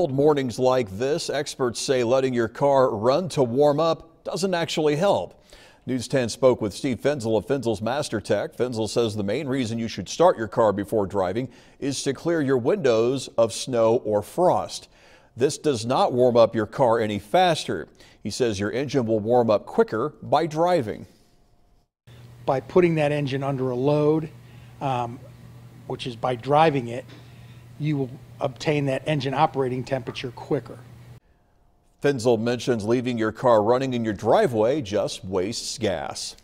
Cold mornings like this, experts say letting your car run to warm up doesn't actually help. News 10 spoke with Steve Finzel of Finzel's Mastertech. Finzel says the main reason you should start your car before driving is to clear your windows of snow or frost. This does not warm up your car any faster. He says your engine will warm up quicker by driving. By putting that engine under a load, um, which is by driving it, you will obtain that engine operating temperature quicker. Finzel mentions leaving your car running in your driveway just wastes gas.